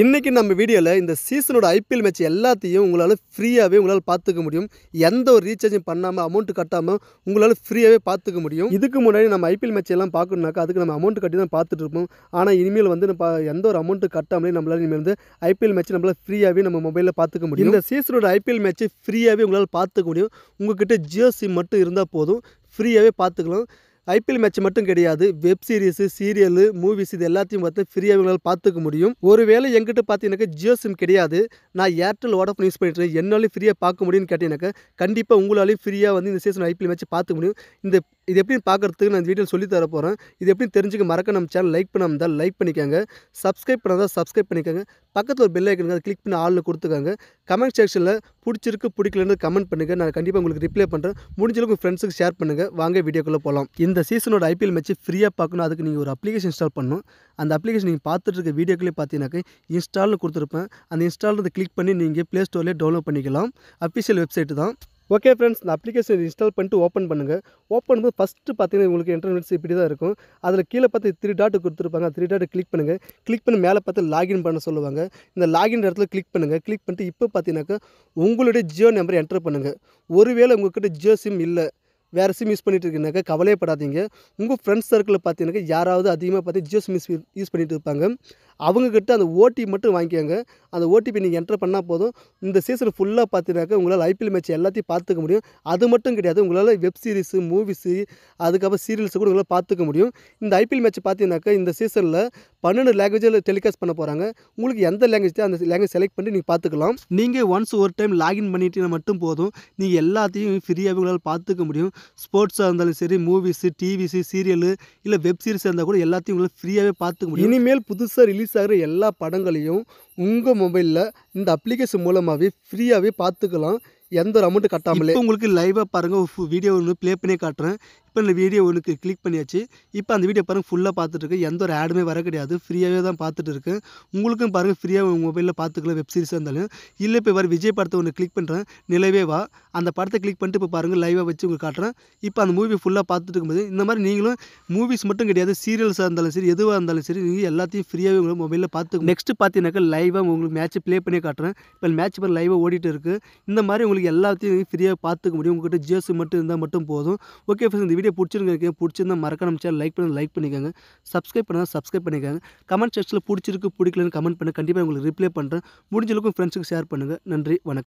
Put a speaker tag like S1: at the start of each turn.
S1: இன்றைக்கி நம்ம வீடியோவில் இந்த சீசனோட ஐபிஎல் மேட்ச் எல்லாத்தையும் உங்களால் ஃப்ரீயாகவே உங்களால் பார்த்துக்க முடியும். எந்த ஒரு ரீசார்ஜும் பண்ணாமல் அமௌண்ட் கட்டாமல் உங்களால் ஃப்ரீயாகவே பார்த்துக்க முடியும். இதுக்கு முன்னாடி நம்ம ஐபிஎல் மேட்ச் எல்லாம் பார்க்கணுனாக்கா அதுக்கு நம்ம அமௌண்ட் கட்டி தான் பார்த்துட்டு இருப்போம். ஆனால் இனிமேல் வந்து நம்ம எந்த ஒரு அமௌண்ட்டு கட்டாமலே நம்மளால் இனிமேல் வந்து ஐபிஎல் மேட்ச் நம்மளால் ஃப்ரீயாகவே நம்ம மொபைலில் பார்த்துக்க முடியும். இந்த சீசனோட ஐபிஎல் மேட்ச்சை ஃப்ரீயாகவே உங்களால் பார்த்துக்க முடியும். உங்ககிட்ட ஜியோ சிம் மட்டும் இருந்தால் போதும். ஃப்ரீயாகவே பார்த்துக்கலாம். ஐபிஎல் மேட்ச் மட்டும் கிடையாது. வெப் சீரிஸு சீரியலு மூவிஸ் இது எல்லாத்தையும் பார்த்து ஃப்ரீயாக உங்களால் பார்த்துக்க முடியும். ஒருவேளை எங்கிட்ட பார்த்தீங்கன்னாக்கா ஜியோ சிம் கிடையாது. நான் ஏர்டெல் வோடஃபோன் யூஸ் பண்ணிட்டு இருக்கேன் என்னாலையும் ஃப்ரீயாக பார்க்க முடியும்னு கேட்டீங்கன்னாக்கா கண்டிப்பாக உங்களாலையும் ஃப்ரீயாக வந்து இந்த சீசன் ஐபிஎல் மேட்ச் பார்த்துக்க முடியும். இந்த இது எப்படி பார்க்குறதுக்கு நான் இந்த வீடியோ சொல்லி தர போகிறேன் இது எப்படி தெரிஞ்சுக்க மறக்க நம்ம சேனல் லைக் பண்ணாமல் இருந்தால் லைக் பண்ணிக்கோங்க. சப்ஸ்கிரைப் பண்ணாதான் சப்ஸ்கிரைப் பண்ணிக்கோங்க. பக்கத்தில் ஒரு பெல் ஐக்கனுங்க அதை கிளிக் பண்ணி ஆளில் கொடுத்துக்காங்க. கமெண்ட் செக்ஷனில் பிடிச்சிருக்கு பிடிக்கலன்னு கமெண்ட் பண்ணுங்கள் நான் கண்டிப்பாக உங்களுக்கு ரிப்ளை பண்ணுறேன் முடிஞ்சளவுக்கு ஃப்ரெண்ட்ஸுக்கு ஷேர் பண்ணுங்கள் வாங்க வீடியோக்குள்ளே போகலாம் இந்த சீசனோட ஐபிஎல் மேட்ச் ஃப்ரீயாக பார்க்கணும். அதுக்கு நீங்கள் ஒரு அப்ளிகேஷன் இன்ஸ்டால் பண்ணணும். அந்த அப்ளிகேஷன் நீங்கள் பார்த்துட்டு இருக்க வீடியோக்களே பார்த்தீங்கன்னாக்க இன்ஸ்டால்னு கொடுத்துருப்பேன். அந்த இன்ஸ்டாலில் கிளிக் பண்ணி நீங்கள் ப்ளே ஸ்டோர்லேயே டவுன்லோட் பண்ணிக்கலாம். அஃபிஷியல் வெப்சைட்டு தான். ஓகே ஃப்ரெண்ட்ஸ் இந்த அப்ளிகேஷன் இன்ஸ்டால் பண்ணிட்டு ஓப்பன் பண்ணுங்கள் ஓப்பன் பண்ணும்போது ஃபஸ்ட்டு பார்த்தீங்கன்னா உங்களுக்கு இன்டர்நெட்ஸ் இப்படி தான் இருக்கும். அதில் கீழே பார்த்து த்ரீ டாட்டு கொடுத்துருப்பாங்க. த்ரீ டாட்டு கிளிக் பண்ணுங்கள் கிளிக் பண்ணி மேலே பார்த்து லாகின் பண்ண சொல்லுவாங்க. இந்த லாகின் இடத்துல கிளிக் பண்ணுங்கள் கிளிக் பண்ணிட்டு இப்போ பார்த்தீங்கன்னாக்கா உங்களுடைய ஜியோ நம்பரை என்டர் பண்ணுங்கள் ஒருவேளை உங்கள்கிட்ட ஜியோ சிம் இல்லை. வேறு சிம் யூஸ் பண்ணிகிட்டு இருக்கீங்கனாக்கா கவலையப்படாதீங்க உங்கள் ஃப்ரெண்ட்ஸ் சர்க்கிளில் பார்த்தீங்கன்னாக்கா யாராவது அதிகமாக பார்த்து ஜியோ சிம் யூஸ் யூஸ் இருப்பாங்க அவங்கக்கிட்ட அந்த ஓடிபி மட்டும் வாங்கிக்கோங்க. அந்த ஓடிபி நீங்கள் என்டர் பண்ணால் போதும். இந்த சீசன் ஃபுல்லாக பார்த்தீங்கன்னாக்கா உங்களால் ஐபிஎல் மேட்ச் எல்லாத்தையும் பார்த்துக்க முடியும். அது மட்டும் கிடையாது உங்களால் வெப் சீரிஸு மூவிஸு அதுக்கப்புறம் சீரியல்ஸு கூட உங்களால் பார்த்துக்க முடியும். இந்த ஐபிஎல் மேட்ச் பார்த்தீங்கன்னாக்கா இந்த சீசனில் பன்னெண்டு லாங்குவேஜில் டெலிகாஸ்ட் பண்ண போகிறாங்க உங்களுக்கு எந்த லாங்குவேஜ் அந்த லாங்குவேஜ் செலக்ட் பண்ணி நீங்கள் பார்த்துக்கலாம் நீங்கள் ஒன்ஸ் ஒரு டைம் லாகின் பண்ணிட்டீங்கன்னா மட்டும் போதும். நீங்கள் எல்லாத்தையும் ஃப்ரீயாக உங்களால் பார்த்துக்க முடியும். ஸ்போர்ட்ஸாக இருந்தாலும் சரி மூவிஸு டிவிஸு சீரியலு இல்லை வெப் சீரிஸாக இருந்தால் கூட எல்லாத்தையும் உங்களால் ஃப்ரீயாகவே பார்த்துக்க முடியும். இனிமேல் புதுசாக ரிலீஸ் ஆகிற எல்லா படங்களையும் உங்கள் மொபைலில் இந்த அப்ளிகேஷன் மூலமாகவே ஃப்ரீயாகவே பார்த்துக்கலாம். எந்த ஒரு அமௌண்ட்டு கட்டாமலே உங்களுக்கு லைவாக பாருங்கள் வீடியோ ஒன்று ப்ளே பண்ணி காட்டுறேன். இப்போ இந்த வீடியோ ஒன்றுக்கு கிளிக் பண்ணியாச்சு. இப்போ அந்த வீடியோ பாருங்கள் ஃபுல்லாக பார்த்துட்ருக்கு எந்த ஒரு ஆடுமே வர கிடையாது. ஃப்ரீயாகவே தான் பார்த்துட்டு இருக்கேன். உங்களுக்கும் பாருங்கள் ஃப்ரீயாக உங்கள் மொபைலில் பார்த்துக்கலாம் வெப் சீரிஸாக இருந்தாலும். இல்லை இப்போ வர விஜய் படத்தை ஒன்று கிளிக் பண்ணுறேன் நிலவே வா. அந்த படத்தை கிளிக் பண்ணிட்டு இப்போ பாருங்கள் லைவாக வச்சு உங்களுக்கு காட்டுறேன். இப்போ அந்த மூவி ஃபுல்லாக பார்த்துட்டு இருக்கும்போது இந்த மாதிரி நீங்களும் மூவிஸ் மட்டும் கிடையாது சீரியல்ஸாக இருந்தாலும் சரி எதுவாக இருந்தாலும் சரி நீங்கள் எல்லாத்தையும் ஃப்ரீயாகவே உங்களை மொபைலில் பார்த்து நெக்ஸ்ட் பார்த்தீங்கன்னாக்கா லைவாக உங்களுக்கு மேட்ச் ப்ளே பண்ணி காட்டுறேன். இப்போ மேட்ச் பண்ண லைவாக ஓடிட்டு இருக்குது இந்த மாதிரி உங்களுக்கு எல்லாத்தையும் ஃப்ரீயாக பார்த்துக்க முடியும். உங்கள்கிட்ட ஜியோஸ் மட்டும் இருந்தால் மட்டும் போதும். ஓகே ஃப்ரெண்ட்ஸ் இந்த வீடியோ பிடிச்சிருக்கு பிடிச்சிருந்தா மறக்க நம்ம சேனல் லைக் பண்ணி லைக் பண்ணிக்கோங்க. சப்ஸ்கிரைப் பண்ணால் சப்ஸ்கிரைப் பண்ணிக்கோங்க. கமெண்ட் செக்ஷனில் பிடிச்சிருக்கு பிடிக்கலன்னு கமெண்ட் பண்ண கண்டிப்பாக உங்களுக்கு ரிப்ளை பண்ணுறேன் முடிஞ்ச அளவுக்கு ஃப்ரெண்ட்ஸுக்கு ஷேர் பண்ணுங்கள் நன்றி வணக்கம்.